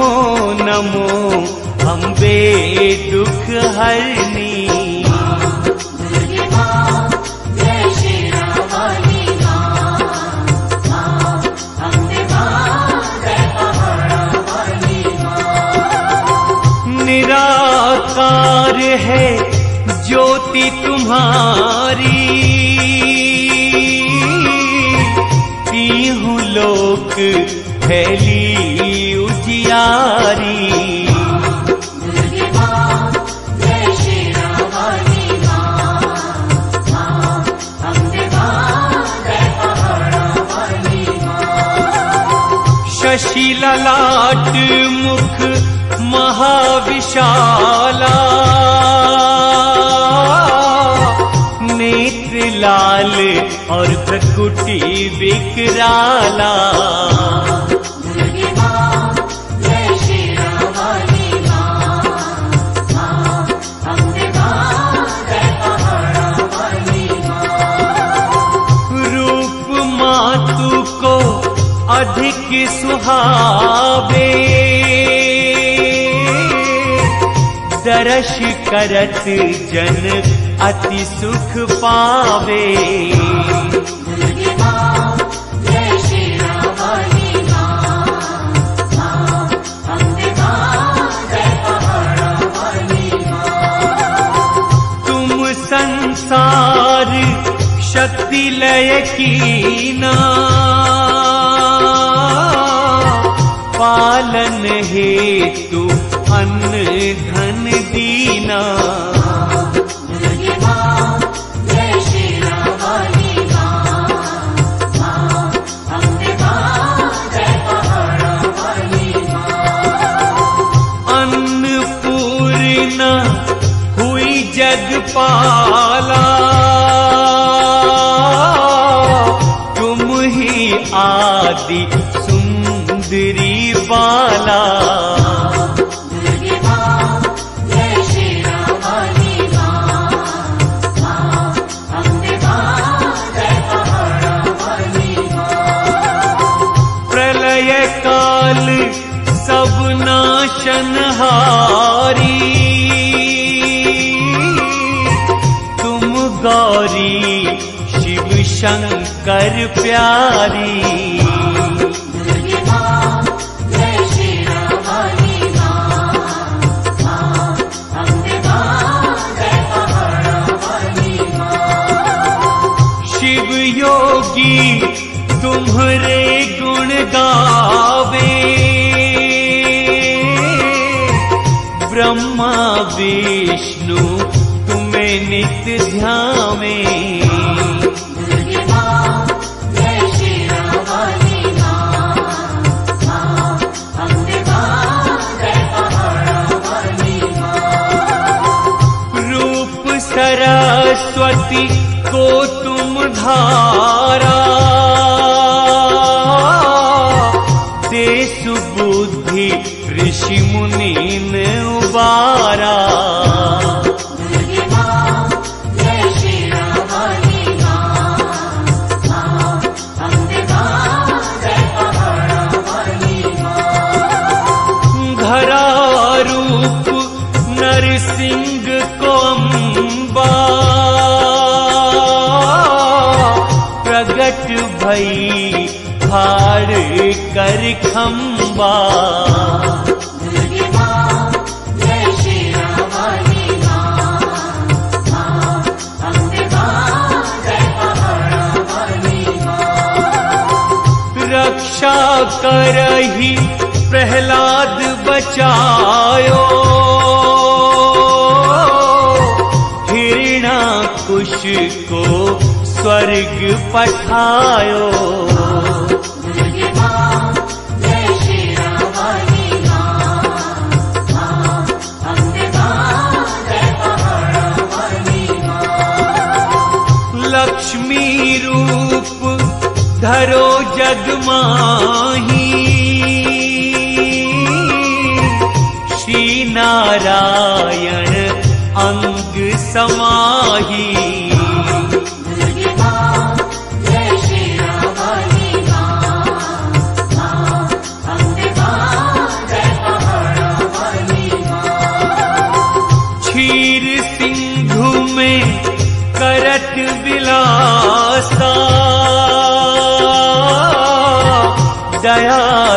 नमो नमो अम्बे दुख हरणी दुर्गे माँ जय शेरा वाली माँ माँ अम्बे माँ जय पहाड़ा वाली माँ निराकार है ज्योति तुम्हारी। तीहू लोक फैली उजियारी दुर्गे माँ जय शेरा वाली माँ माँ अम्बे माँ जय पहाड़ा वाली माँ शशि ललाट मुख महाविशाला। नेत्र लाल और प्रकुटी विकराला अधिक सुहावे। दर्श करत जन अति सुख पावे। तुम संसार शक्ति लय कीना पालन हेतु अन्न धन दीना। अन्नपूर्णा जगपाला। तुम ही आदि प्रलय काल सब नाशन हारी। तुम गौरी शिव शंकर प्यारी योगी तुम्हारे गुण गावे। ब्रह्मा विष्णु तुम्हें नित्य ध्यावे सरस्वती को तुम धारा दे सुबुद्धि ऋषि मुनि ने उबारा माँ रक्षा करही प्रहलाद बचायो। हिरणा कुश को स्वर्ग पठायो लक्ष्मी रूप धरो जग माही। श्री नारायण अंग समाही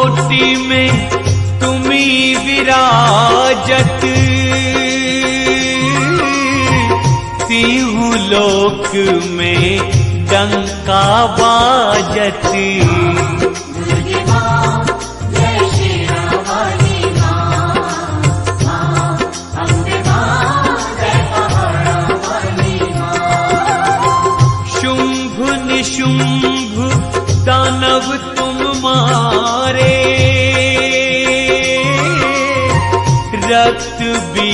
कोटि में तुम्ही विराजत। सिहु लोक में डंका बाजती।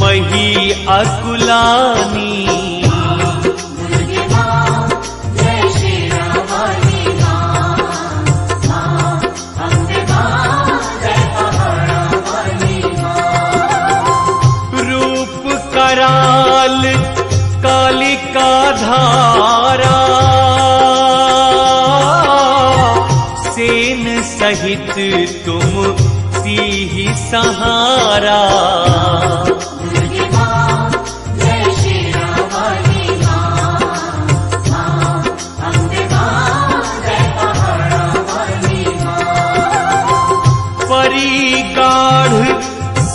मही अकुलानी।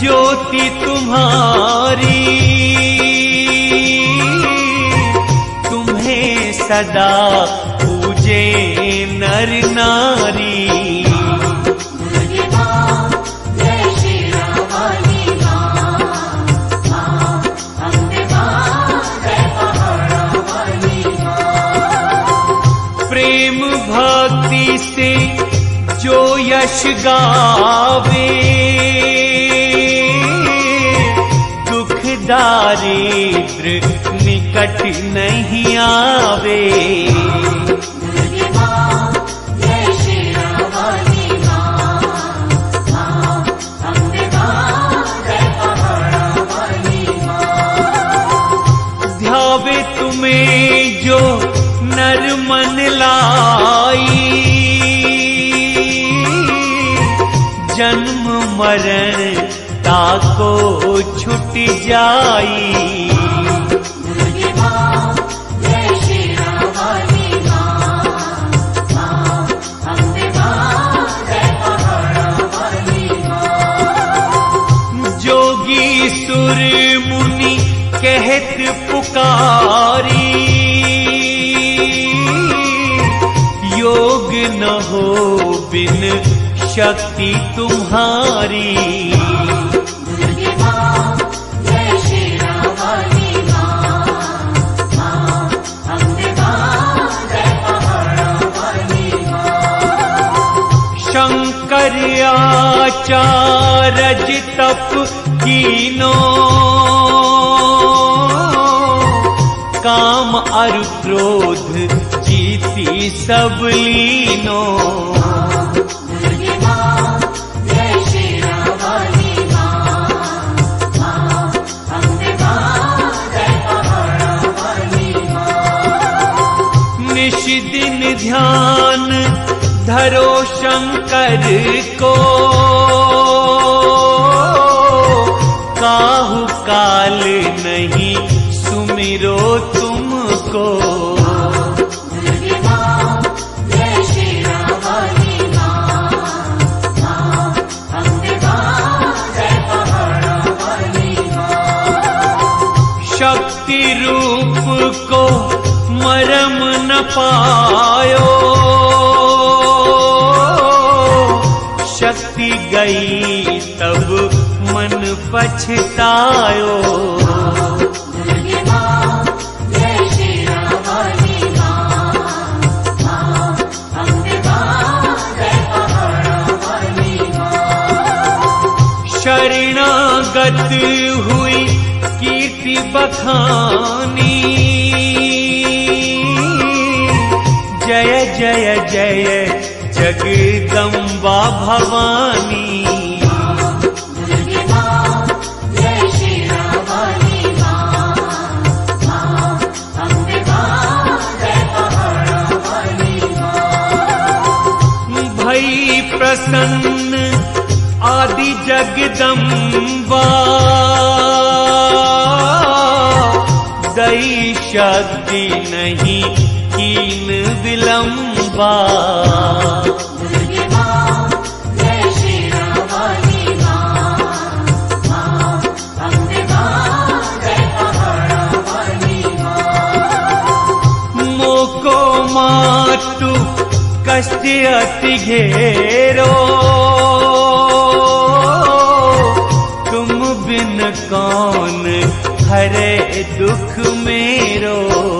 ज्योति तुम्हारी। तुम्हें सदा पूजे नर नारी यश गावे। दुख दारिद्र निकट नहीं ध्यावे तुम्हें जो नर मन लाई पहाड़ा वाली माँ जोगी सुर मुनि कहत पुकारी। योग न हो बिन शक्ति तुम्हारी आचारज तप कीनो। काम अरु क्रोध जीती सब लीनो। दुर्गे माँ जय शेरा वाली माँ माँ अम्बे माँ जय पहाड़ा वाली माँ निश दिन ध्यान धरो शंकर को को मरम न पायो। शक्ति गई तब मन पछतायो। शरणागत हुई कीर्ति बखानी वाली माँ भई प्रसन्न आदि जगदम्बा। दई शक्ति नहीं कीन विलंबा मातु कष्ट अति घेरो। तुम बिन कौन हरे दुख मेरो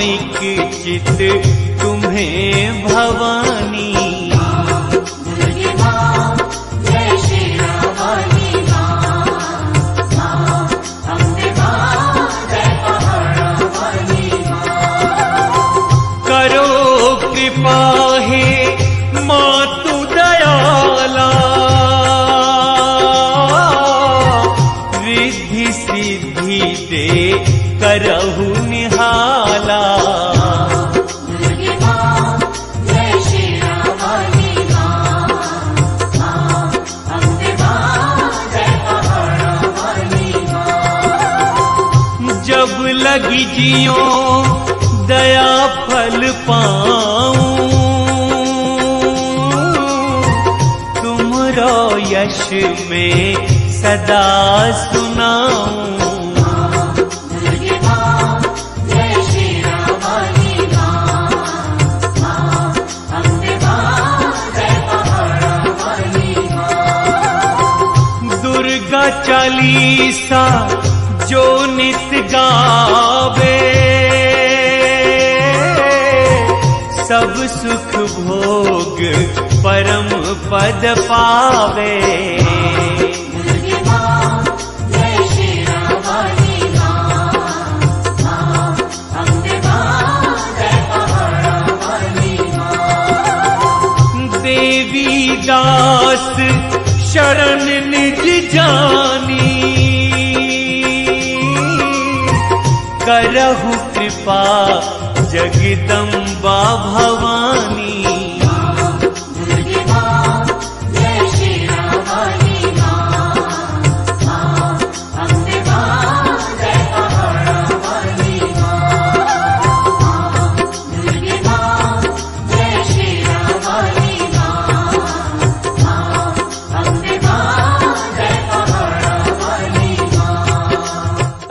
एक चित तुम्हें भवानी लगी जियो दया फल पाऊं। तुमरो यश में सदा सुनाऊं। दुर्गे चालीसा जो नित गावे। सब सुख भोग परम पद पावे। देवी दास शरण निज जानी करहु कृपा जगदम्बा भवानी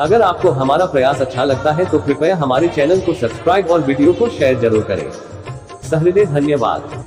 अगर आपको हमारा प्रयास अच्छा लगता है तो कृपया हमारे चैनल को सब्सक्राइब और वीडियो को शेयर ज़रूर करें। सहृदय धन्यवाद।